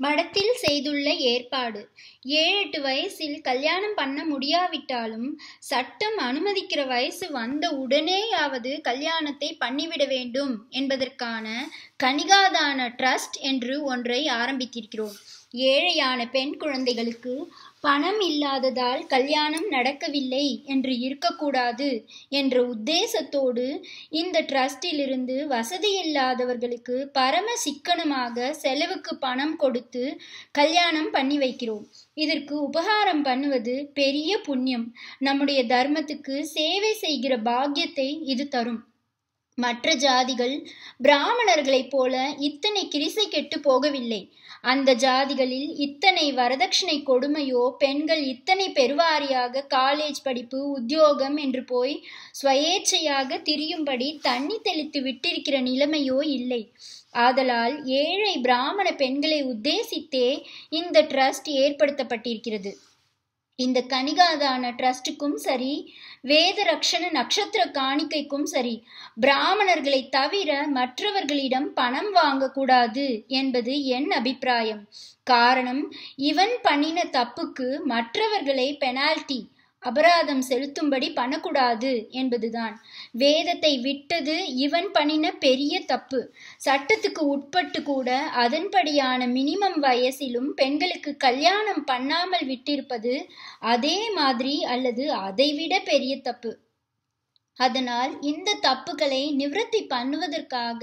மடத்தில் செய்துள்ள ஏற்பாடு. ஏழு எட்டு வயசில் கல்யாணம் பண்ண முடியாவிட்டாலும் சட்டம் அனுமதிக்கிற வயசு வந்த உடனேயாவது கல்யாணத்தை பண்ணிவிட வேண்டும் என்பதற்கான கனிகாதான ட்ரஸ்ட் என்று ஒன்றை ஆரம்பித்திருக்கிறோம். ஏழையான பெண் குழந்தைகளுக்கு பணம் இல்லாததால் கல்யாணம் நடக்கவில்லை என்று இருக்கக்கூடாது என்ற உத்தேசத்தோடு இந்த ட்ரஸ்டிலிருந்து வசதி இல்லாதவர்களுக்கு பரம சிக்கனமாக செலவுக்கு பணம் கொடுத்து கல்யாணம் பண்ணி வைக்கிறோம். இதற்கு உபகாரம் பண்ணுவது பெரிய புண்ணியம். நம்முடைய தர்மத்துக்கு சேவை செய்கிற பாக்கியத்தை இது தரும். மற்ற ஜாதிகள் பிராமணர்களைப் போல இத்தனை கிரிசை கெட்டு போகவில்லை. அந்த ஜாதிகளில் இத்தனை வரதட்சணை கொடுமையோ பெண்கள் இத்தனை பெருவாரியாக காலேஜ் படிப்பு உத்தியோகம் என்று போய் ஸ்வயேச்சையாக திரியும்படி தண்ணி தெளித்து விட்டிருக்கிற நிலைமையோ இல்லை. ஆதலால் ஏழை பிராமண பெண்களை உத்தேசித்தே இந்த ட்ரஸ்ட் ஏற்படுத்தப்பட்டிருக்கிறது. இந்த கனிகாதான ட்ரஸ்டுக்கும் சரி வேத ரக்ஷண நட்சத்திர காணிக்கைக்கும் சரி பிராமணர்களை தவிர மற்றவர்களிடம் பணம் வாங்கக்கூடாது என்பது என் அபிப்பிராயம். காரணம் இவன் பண்ணின தப்புக்கு மற்றவர்களை பெனால்டி. அபராதம் செலுத்தும்படி பண்ணக்கூடாது என்பதுதான். வேதத்தை விட்டது இவன் பண்ணின பெரிய தப்பு. சட்டத்துக்கு உட்பட்டு கூட அதன்படியான மினிமம் வயசிலும் பெண்களுக்கு கல்யாணம் பண்ணாமல் விட்டிருப்பது அதே மாதிரி அல்லது அதைவிட பெரிய தப்பு. அதனால் இந்த தப்புகளை நிவர்த்தி பண்ணுவதற்காக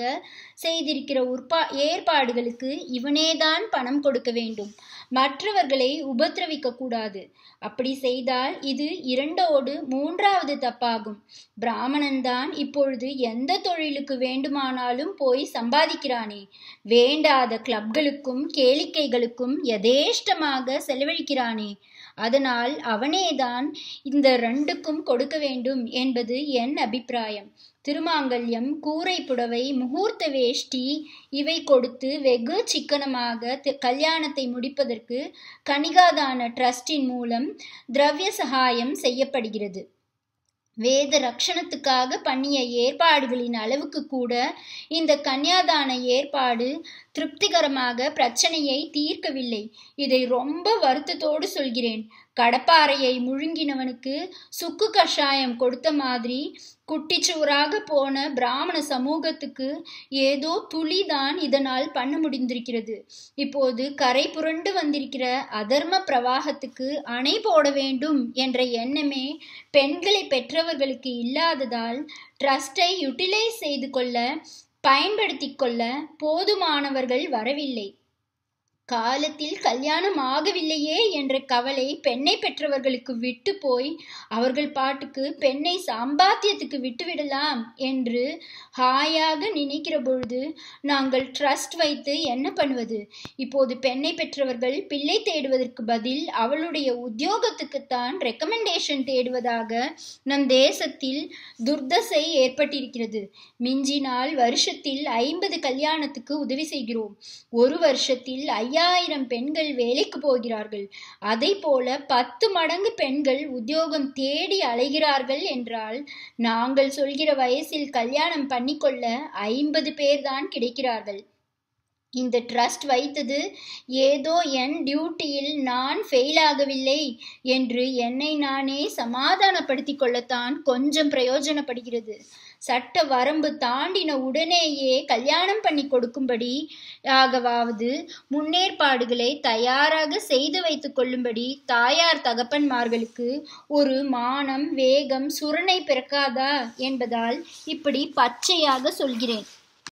செய்திருக்கிற உற்பா ஏற்பாடுகளுக்கு இவனேதான் பணம் கொடுக்க வேண்டும். மற்றவர்களை உபத்திரவிக்க கூடாது. அப்படி செய்தால் இது இரண்டோடு மூன்றாவது தப்பாகும். பிராமணன்தான் இப்பொழுது எந்த தொழிலுக்கு வேண்டுமானாலும் போய் சம்பாதிக்கிறானே. வேண்டாத கிளப்களுக்கும் கேளிக்கைகளுக்கும் யதேஷ்டமாக செலவழிக்கிறானே. அதனால் அவனேதான் இந்த ரெண்டுக்கும் கொடுக்க வேண்டும் என்பது என் அபிப்பிராயம். திருமாங்கல்யம் கூரை புடவை முகூர்த்த வேஷ்டி இவை கொடுத்து வெகு சிக்கனமாக கல்யாணத்தை முடிப்பதற்கு கனிகாதான ட்ரஸ்டின் மூலம் திரவிய சகாயம் செய்யப்படுகிறது. வேத ரக்ஷணத்துக்காக பண்ணிய ஏற்பாடுகளின் அளவுக்கு கூட இந்த கன்னியாதான ஏற்பாடு திருப்திகரமாக பிரச்சனையை தீர்க்கவில்லை. இதை ரொம்ப வருத்தத்தோடு சொல்கிறேன். கடப்பாறையை முழுங்கினவனுக்கு சுக்கு கஷாயம் கொடுத்த மாதிரி குட்டிச்சுவராக போன பிராமண சமூகத்துக்கு ஏதோ துளிதான் இதனால் பண்ண முடிந்திருக்கிறது. இப்போது கரை புரண்டு வந்திருக்கிற அதர்ம பிரவாகத்துக்கு அணை போட வேண்டும் என்ற எண்ணமே பெண்களை பெற்றவர்களுக்கு இல்லாததால் ட்ரஸ்டை யூட்டிலைஸ் செய்து கொள்ள பயன்படுத்தி கொள்ள போதுமானவர்கள் வரவில்லை. காலத்தில் கல்யாணம் ஆகவில்லையே என்ற கவலை பெண்ணை பெற்றவர்களுக்கு விட்டு போய் அவர்கள் பாட்டுக்கு பெண்ணை சம்பாத்தியத்துக்கு விட்டுவிடலாம் என்று ஹாயாக நினைக்கிற பொழுது நாங்கள் ட்ரஸ்ட் வைத்து என்ன பண்ணுவது? இப்போது பெண்ணை பெற்றவர்கள் பிள்ளை தேடுவதற்கு பதில் அவளுடைய உத்தியோகத்துக்குத்தான் ரெக்கமெண்டேஷன் தேடுவதாக நம் தேசத்தில் துர்தசை ஏற்பட்டிருக்கிறது. மிஞ்சினால் வருஷத்தில் ஐம்பது கல்யாணத்துக்கு உதவி செய்கிறோம். ஒரு வருஷத்தில் ஐயா ஐயாயிரம் பெண்கள் வேலைக்கு போகிறார்கள். அதை போல பத்து மடங்கு பெண்கள் உத்தியோகம் தேடி அலைகிறார்கள் என்றால் நாங்கள் சொல்கிற வயசில் கல்யாணம் பண்ணிக்கொள்ள ஐம்பது பேர்தான் கிடைக்கிறார்கள். இந்த ட்ரஸ்ட் வைத்தது ஏதோ என் டியூட்டியில் நான் ஃபெயில் ஆகவில்லை என்று என்னை நானே சமாதானப்படுத்தி கொள்ளத்தான் கொஞ்சம் பிரயோஜனப்படுகிறது. சட்ட வரம்பு தாண்டின உடனேயே கல்யாணம் பண்ணி கொடுக்கும்படி ஆகவாவது முன்னேற்பாடுகளை தயாராக செய்து வைத்து கொள்ளும்படி தாயார் தகப்பன்மார்களுக்கு ஒரு மானம் வேகம் சுரணை பிறக்காதா என்பதால் இப்படி பச்சையாக சொல்கிறேன்.